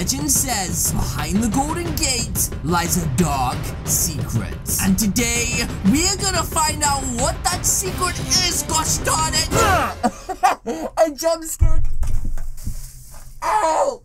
legend says behind the Golden Gate lies a dark secret. And today, we're gonna find out what that secret is, gosh darn it! I jump scared. Ow!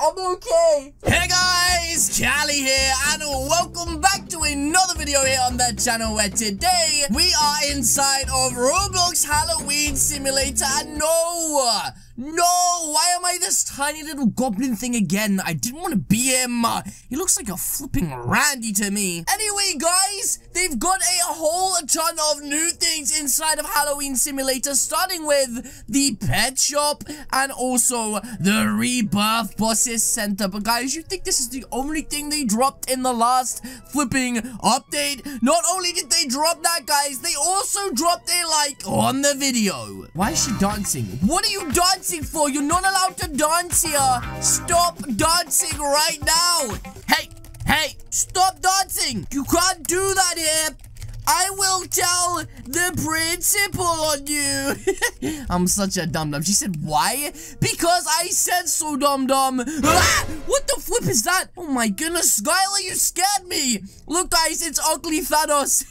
I'm okay. Hey guys, Callie here, and welcome back to another video here on the channel where today we are inside of Roblox Halloween Simulator. And no, no, why am I this tiny little goblin thing again? I didn't want to be him. He looks like a flipping Randy to me. Anyway, guys, they've got a whole ton of new things inside of Halloween Simulator, starting with the pet shop and also the Rebirth Bosses Center. But guys, you think this is the only thing they dropped in the last flipping update? Not only did they drop that, guys, they also dropped a like on the video. Why is she dancing? What are you dancing? Dancing for? You're not allowed to dance here. Stop dancing right now. Hey, hey, stop dancing. You can't do that here. I will tell the principal on you. I'm such a dum-dum. She said, why? Because I said so, dum-dum. Ah! What the flip is that? Oh my goodness, Skylar, you scared me. Look, guys, it's Ugly Thanos.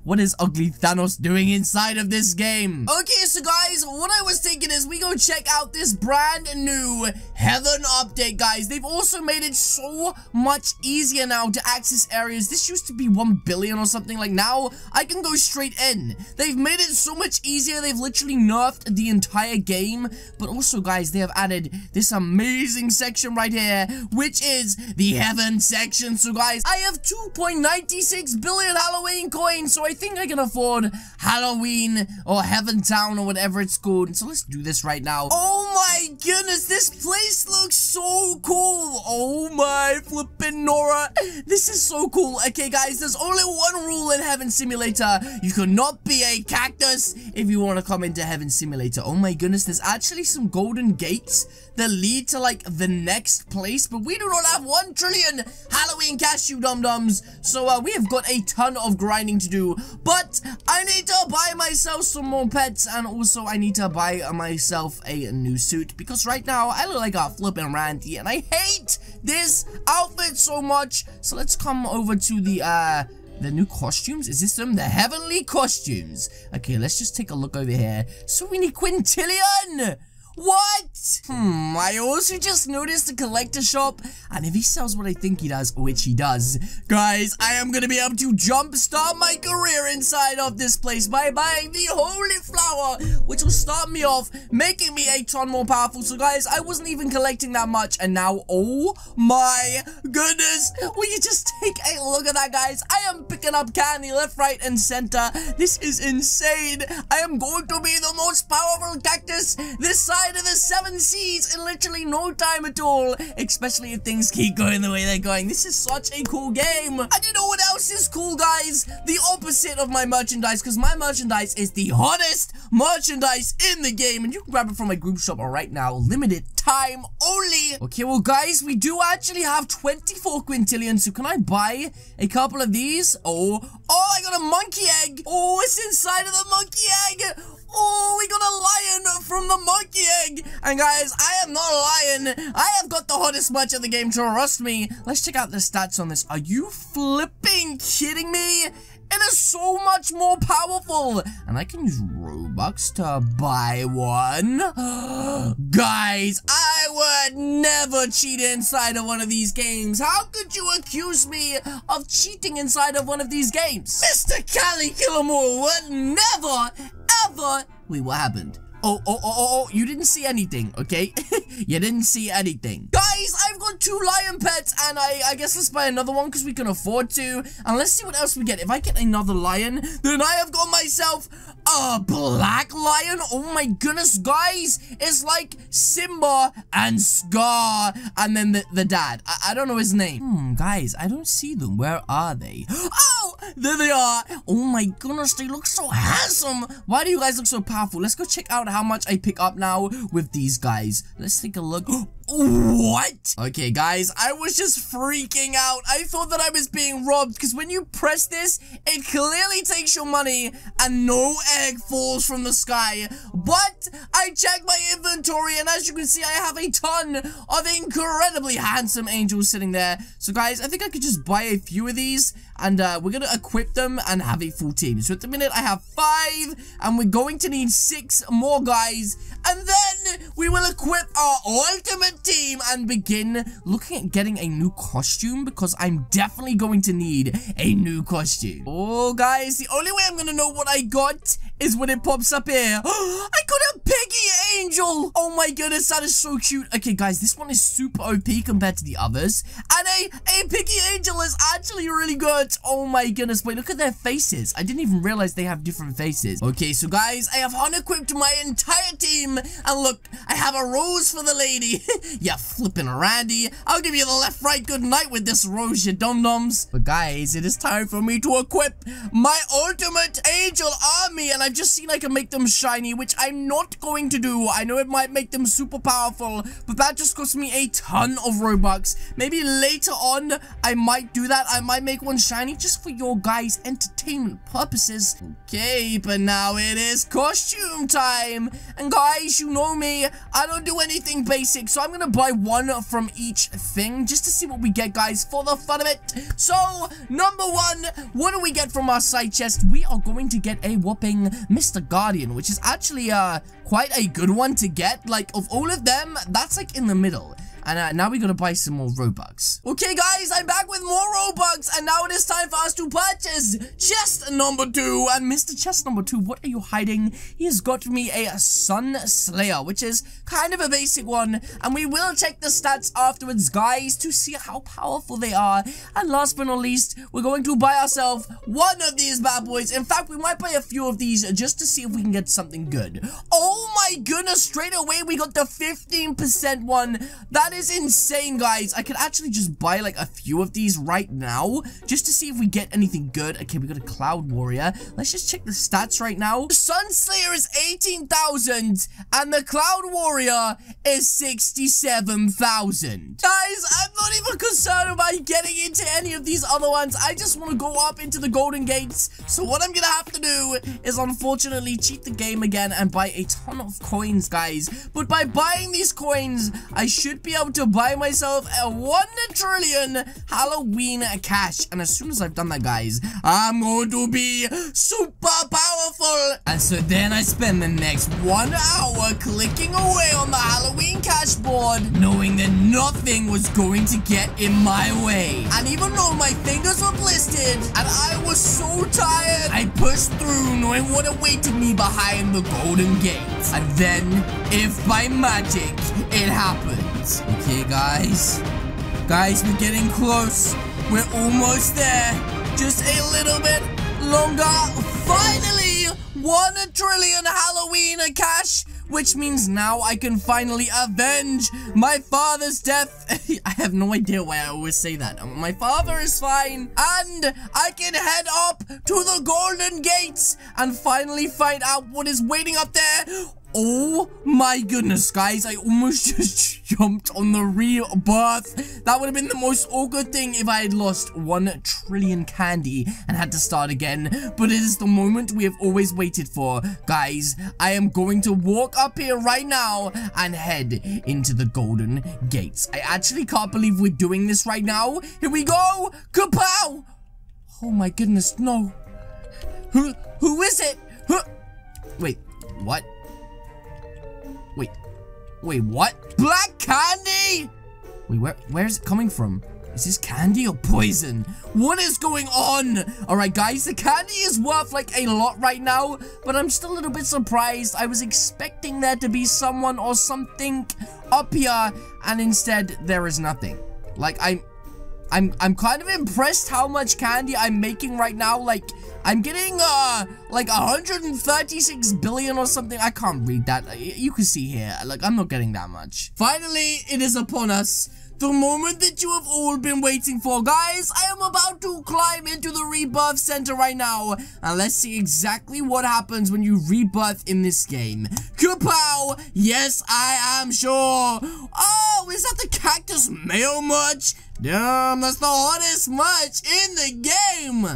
what is Ugly Thanos doing inside of this game? Okay, so guys, what I was thinking is we go check out this brand new Heaven update, guys. They've also made it so much easier now to access areas. This used to be 1 billion or something. Like now, I can go straight in. They've made it so much easier. They've literally nerfed the entire game. But also, guys, they have added this amazing section right here, which is the Heaven section. So, guys, I have 2.96 billion Halloween coins, so I think I can afford Halloween or Heaven Town or whatever it's called. So let's do this right now. Oh goodness, this place looks so cool. Oh my flipping Nora. This is so cool. Okay, guys, there's only one rule in Heaven Simulator. You cannot be a cactus if you want to come into Heaven Simulator. Oh my goodness, there's actually some golden gates that lead to like the next place, but we do not have one trillion Halloween cashew dum-dums, so uh, we have got a ton of grinding to do, but I need to buy myself some more pets, and also I need to buy myself a new suit, because right now I look like a flipping Randy, and I hate this outfit so much, so let's come over to the, uh, the new costumes? Is this them? The heavenly costumes. Okay, let's just take a look over here. So we need Quintillion! What? Hmm, I also just noticed the collector shop, and if he sells what I think he does, which he does, guys, I am gonna be able to jumpstart my career inside of this place by buying the Holy Flower, which will start me off, making me a ton more powerful. So, guys, I wasn't even collecting that much, and now, oh my goodness, will you just take a look at that, guys? I am picking up candy left, right, and center. This is insane. I am going to be the most powerful cactus this side of the seven seas in literally no time at all. Especially if things keep going the way they're going. This is such a cool game. And you know what else is cool, guys? The opposite of my merchandise, because my merchandise is the hottest merchandise in the game. And you can grab it from my group shop right now. Limited time only. Okay, well, guys, we do actually have 24 quintillion. So can I buy a couple of these? Oh, oh, I got a monkey egg. Oh, it's inside of the monkey egg. Oh, we got a lion from the monkey egg. And guys, I am not a lion. I have got the hottest merch in the game, trust me. Let's check out the stats on this. Are you flipping kidding me? It is so much more powerful. And I can use Robux to buy one. Guys, I would never cheat inside of one of these games. How could you accuse me of cheating inside of one of these games? Mr. Callie Killamore would never, ever... Wait, what happened? Oh, oh, oh, oh, oh, you didn't see anything, okay? you didn't see anything. Guys, I've got two lion pets, and I, I guess let's buy another one because we can afford to. And let's see what else we get. If I get another lion, then I have got myself a black lion? Oh my goodness, guys. It's like Simba and Scar and then the, the dad. I, I don't know his name. Hmm, guys, I don't see them. Where are they? Oh, there they are. Oh my goodness, they look so handsome. Why do you guys look so powerful? Let's go check out how much I pick up now with these guys. Let's take a look. What? Okay, guys, I was just freaking out. I thought that I was being robbed because when you press this, it clearly takes your money and no egg falls from the sky. But I checked my inventory and as you can see, I have a ton of incredibly handsome angels sitting there. So guys, I think I could just buy a few of these and uh, we're gonna equip them and have a full team. So at the minute I have five, and we're going to need six more guys, and then we will equip our ultimate team and begin looking at getting a new costume because I'm definitely going to need a new costume. Oh, guys, the only way I'm gonna know what I got is when it pops up here. I got a piggy angel. Oh my goodness, that is so cute. Okay, guys, this one is super OP compared to the others, and a a piggy angel is actually really good. Oh my goodness. Wait, look at their faces. I didn't even realize they have different faces. Okay, so guys, I have unequipped my entire team. And look, I have a rose for the lady. yeah, flipping Randy. I'll give you the left, right, good night with this rose, you dum-dums. But guys, it is time for me to equip my ultimate angel army. And I've just seen I can make them shiny, which I'm not going to do. I know it might make them super powerful, but that just cost me a ton of Robux. Maybe later on, I might do that. I might make one shiny just for your guys' entertainment purposes. Okay, but now it is costume time. And guys, you know me, I don't do anything basic, so I'm gonna buy one from each thing just to see what we get, guys, for the fun of it. So, number one, what do we get from our side chest? We are going to get a whopping Mr. Guardian, which is actually uh, quite a good one to get. Like, of all of them, that's like in the middle. And uh, now we gotta buy some more Robux. Okay, guys, I'm back with more Robux. And now it is time for us to purchase chest number two. And Mr. Chest number two, what are you hiding? He has got me a Sun Slayer, which is kind of a basic one. And we will check the stats afterwards, guys, to see how powerful they are. And last but not least, we're going to buy ourselves one of these bad boys. In fact, we might buy a few of these just to see if we can get something good. Oh my goodness, straight away we got the 15% one. That insane, guys. I could actually just buy, like, a few of these right now, just to see if we get anything good. Okay, we got a Cloud Warrior. Let's just check the stats right now. Sun Slayer is 18,000, and the Cloud Warrior is 67,000. Guys, I'm not even concerned about getting into any of these other ones. I just want to go up into the Golden Gates. So what I'm going to have to do is, unfortunately, cheat the game again and buy a ton of coins, guys. But by buying these coins, I should be able to buy myself a 1 trillion Halloween cash. And as soon as I've done that, guys, I'm going to be super powerful. And so then I spend the next one hour clicking away on the Halloween board, knowing that nothing was going to get in my way. And even though my fingers were blistered and I was so tired, I pushed through knowing what awaited me behind the golden gate. And then, if by magic, it happens. Okay, guys. Guys, we're getting close. We're almost there. Just a little bit longer. Finally, one trillion Halloween cash which means now I can finally avenge my father's death. I have no idea why I always say that. Um, my father is fine, and I can head up to the Golden Gates and finally find out what is waiting up there. Oh my goodness, guys. I almost just jumped on the rebirth. That would have been the most awkward thing if I had lost one trillion candy and had to start again. But it is the moment we have always waited for. Guys, I am going to walk up here right now and head into the golden gates. I actually can't believe we're doing this right now. Here we go. Kapow! Oh my goodness, no. Who, who is it? Who? Wait, what? Wait. What? Black candy? Wait, where, where is it coming from? Is this candy or poison? What is going on? Alright, guys, the candy is worth, like, a lot right now, but I'm still a little bit surprised. I was expecting there to be someone or something up here, and instead, there is nothing. Like, I'm... I'm I'm kind of impressed how much candy I'm making right now. Like, I'm getting, uh, like 136 billion or something. I can't read that. You can see here. Like, I'm not getting that much. Finally, it is upon us. the moment that you have all been waiting for. Guys, I am about to climb into the rebirth center right now. And let's see exactly what happens when you rebirth in this game. Kapow! Yes, I am sure. Oh, is that the cactus mail much? Damn, that's the hottest much in the game.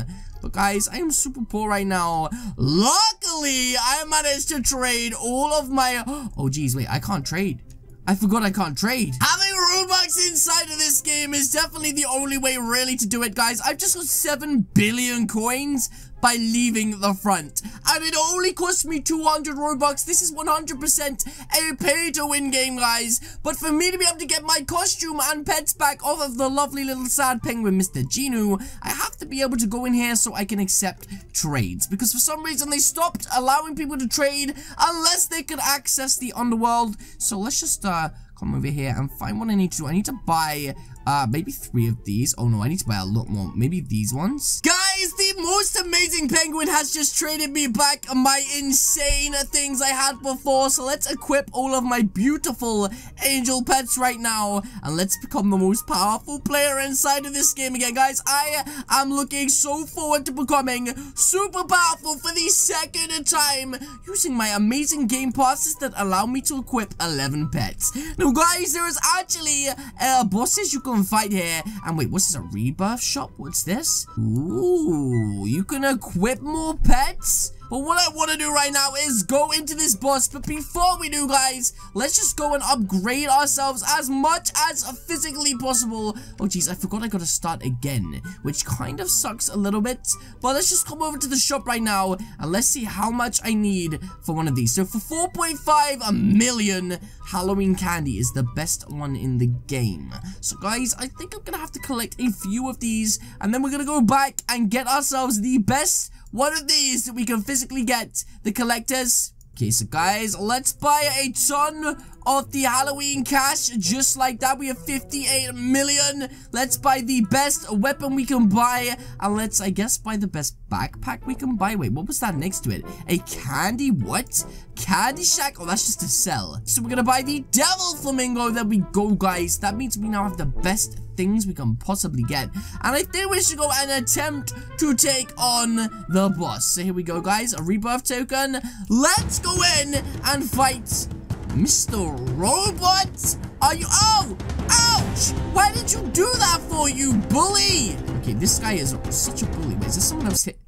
But guys, I am super poor right now. Luckily, I managed to trade all of my... Oh, geez, wait, I can't trade. I forgot I can't trade. Having Robux inside of this game is definitely the only way really to do it, guys. I've just got 7 billion coins by leaving the front. And it only cost me 200 Robux. This is 100% a pay-to-win game, guys. But for me to be able to get my costume and pets back off of the lovely little sad penguin, Mr. Geno, I have to be able to go in here so I can accept trades. Because for some reason, they stopped allowing people to trade unless they could access the underworld. So let's just uh, come over here and find what I need to do. I need to buy uh, maybe three of these. Oh no, I need to buy a lot more. Maybe these ones. Guys, the most amazing penguin has just traded me back my insane things I had before. So let's equip all of my beautiful angel pets right now. And let's become the most powerful player inside of this game again, guys. I am looking so forward to becoming super powerful for the second time using my amazing game passes that allow me to equip 11 pets. Now, guys, there is actually uh, bosses you can can fight here. And wait, what's this, a rebirth shop? What's this? Ooh, you can equip more pets? But what I want to do right now is go into this boss. But before we do, guys, let's just go and upgrade ourselves as much as physically possible. Oh, jeez, I forgot I got to start again, which kind of sucks a little bit. But let's just come over to the shop right now, and let's see how much I need for one of these. So for 4.5 million, Halloween candy is the best one in the game. So, guys, I think I'm going to have to collect a few of these, and then we're going to go back and get ourselves the best one of these that we can physically get. The collectors. Okay, so guys, let's buy a ton of the Halloween cash just like that. We have 58 million. Let's buy the best weapon we can buy. And let's, I guess, buy the best backpack we can buy. Wait, what was that next to it? A candy? What? Candy Shack? Oh, that's just to sell. So we're gonna buy the Devil Flamingo. There we go, guys. That means we now have the best things we can possibly get. And I think we should go and attempt to take on the boss. So here we go, guys. A rebirth token. Let's go in and fight Mr. Robot? Are you- Oh! Ouch! Why did you do that for, you bully? Okay, this guy is such a bully. Wait, is there someone else hit?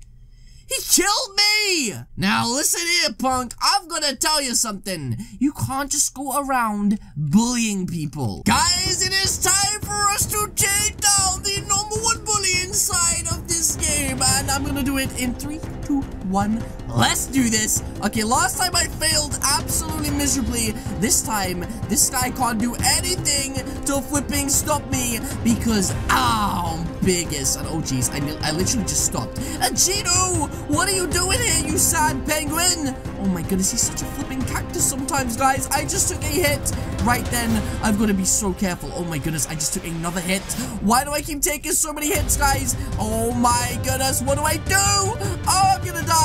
He killed me! Now listen here, punk. I'm gonna tell you something. You can't just go around bullying people. Guys, it is time for us to take down the number one bully inside of this game. And I'm gonna do it in three, two, one. Let's do this. Okay, last time I failed absolutely miserably. This time, this guy can't do anything to flipping stop me because, ow, biggest. And oh, jeez, I, I literally just stopped. Uh, and Geno, what are you doing here, you sad penguin? Oh my goodness, he's such a flipping cactus sometimes, guys. I just took a hit. Right then, I've got to be so careful. Oh my goodness, I just took another hit. Why do I keep taking so many hits, guys? Oh my goodness, what do I do? Oh, I'm gonna die.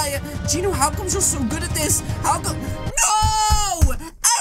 Geno, how come you're so good at this? How come? No!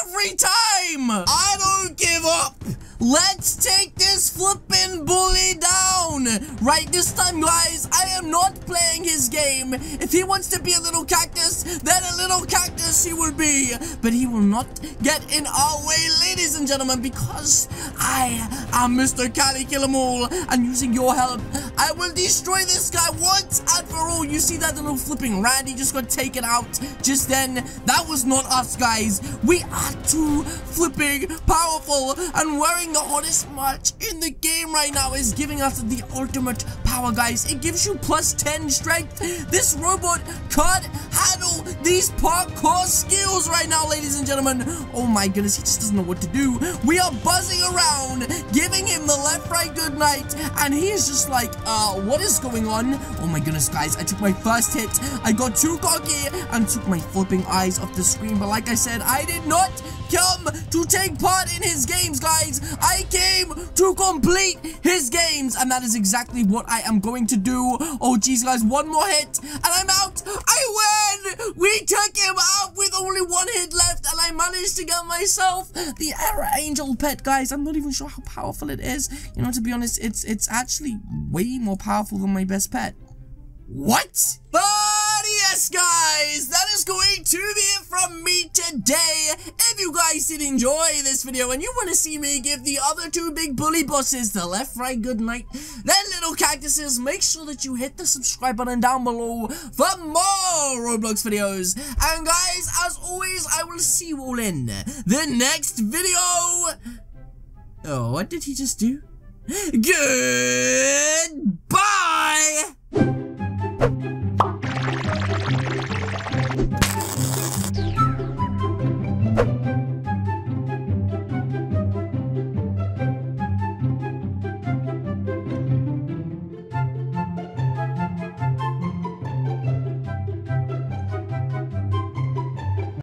Every time! I don't give up! Let's take this flippin' bully down! Right this time, guys, I am not playing his game. If he wants to be a little cactus, then a little cactus he will be. But he will not get in our way, ladies and gentlemen, because I am Mr. Callie Kill 'Em All, and using your help, I will destroy this guy once and for all. You see that little flipping Randy just got taken out just then? That was not us, guys. We are too flipping powerful and wearing the hottest match in the game right now is giving us the ultimate power, guys. It gives you plus 10 strength. This robot can't handle these parkour skills right now, ladies and gentlemen. Oh my goodness, he just doesn't know what to do. We are buzzing around, giving him the left, right, good night, and he is just like, uh, what is going on? Oh my goodness, guys, I took my first hit. I got too cocky and took my flipping eyes off the screen, but like I said, I did not come to take part in his games, guys. I came to complete his games. And that is exactly what I am going to do. Oh, jeez, guys, one more hit and I'm out. I win. We took him out with only one hit left and I managed to get myself the Error Angel pet, guys. I'm not even sure how powerful it is. You know, to be honest, it's, it's actually way more powerful than my best pet. What? But guys, that is going to be it from me today. If you guys did enjoy this video and you want to see me give the other two big bully bosses the left, right, good night, then little cactuses, make sure that you hit the subscribe button down below for more Roblox videos. And guys, as always, I will see you all in the next video. Oh, what did he just do? Goodbye!